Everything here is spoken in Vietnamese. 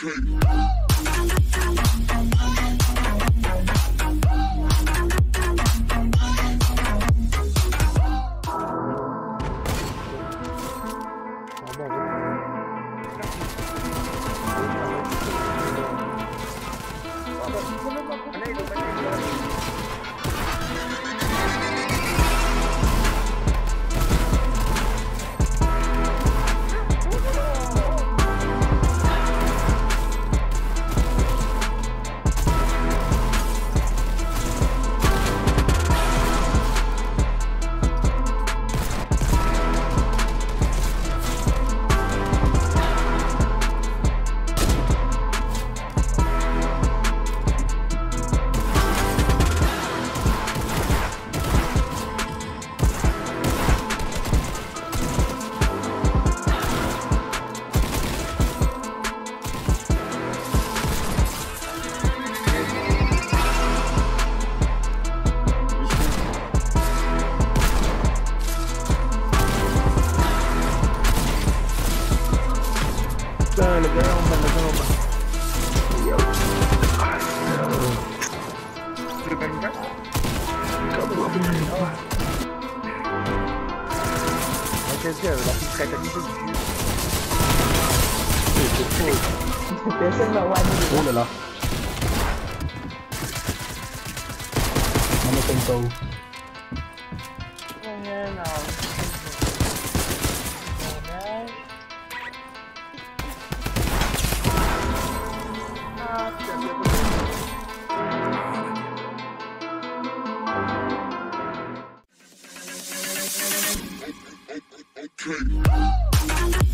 K. là cái gars en bas, le gars cái gì là cái cái y a La petite catalité du Personne va voir. Oh là là. Mana kau tahu? okay.